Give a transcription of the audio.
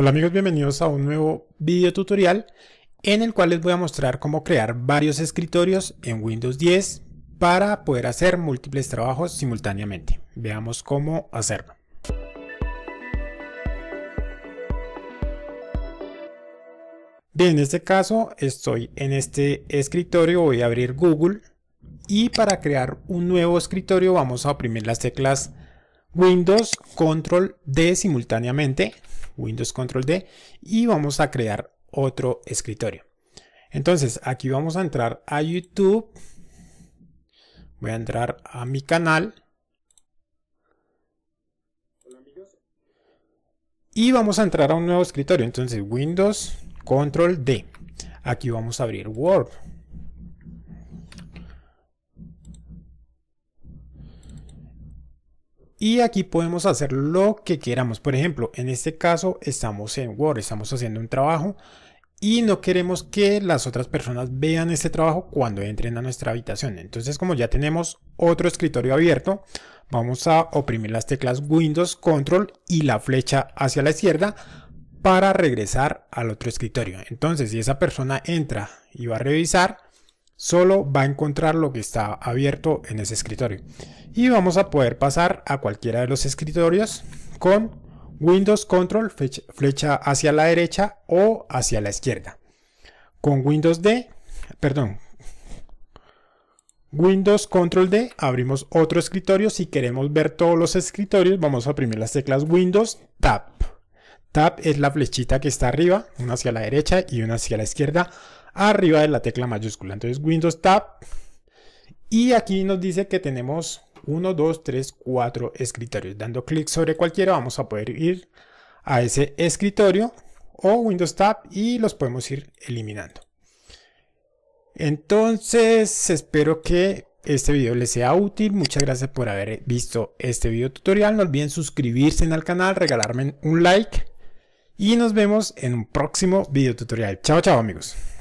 Hola amigos, bienvenidos a un nuevo video tutorial en el cual les voy a mostrar cómo crear varios escritorios en Windows 10 para poder hacer múltiples trabajos simultáneamente. Veamos cómo hacerlo. Bien, en este caso estoy en este escritorio, voy a abrir Google y para crear un nuevo escritorio vamos a oprimir las teclas Windows Control D simultáneamente Windows Control D y vamos a crear otro escritorio. Entonces aquí vamos a entrar a YouTube. Voy a entrar a mi canal. Y vamos a entrar a un nuevo escritorio. Entonces Windows Control D. Aquí vamos a abrir Word. Y aquí podemos hacer lo que queramos. Por ejemplo, en este caso estamos en Word, estamos haciendo un trabajo y no queremos que las otras personas vean este trabajo cuando entren a nuestra habitación. Entonces, como ya tenemos otro escritorio abierto, vamos a oprimir las teclas Windows, Control y la flecha hacia la izquierda para regresar al otro escritorio. Entonces, si esa persona entra y va a revisar, solo va a encontrar lo que está abierto en ese escritorio. Y vamos a poder pasar a cualquiera de los escritorios con Windows Control, flecha hacia la derecha o hacia la izquierda. Con Windows D, perdón, Windows Control D, abrimos otro escritorio. Si queremos ver todos los escritorios, vamos a oprimir las teclas Windows Tab. Tab es la flechita que está arriba, una hacia la derecha y una hacia la izquierda arriba de la tecla mayúscula. Entonces Windows Tab. Y aquí nos dice que tenemos 1, 2, 3, 4 escritorios. Dando clic sobre cualquiera vamos a poder ir a ese escritorio o Windows Tab y los podemos ir eliminando. Entonces espero que este video les sea útil. Muchas gracias por haber visto este video tutorial. No olviden suscribirse al canal, regalarme un like y nos vemos en un próximo video tutorial. Chao, chao amigos.